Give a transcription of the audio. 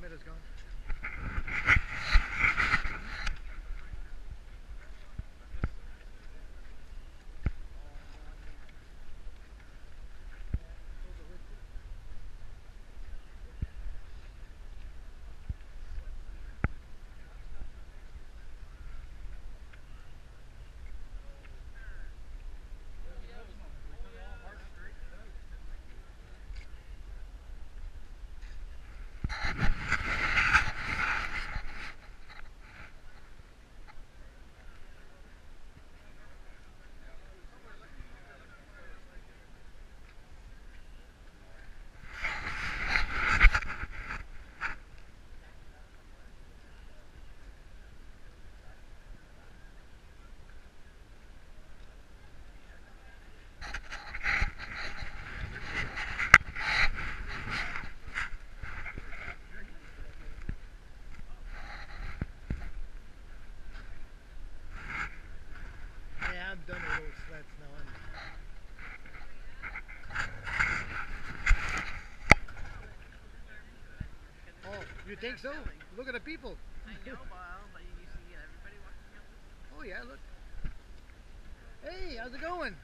mid is gone. You think so? Look at the people. I know, but you see everybody walking up. Oh yeah, look. Hey, how's it going?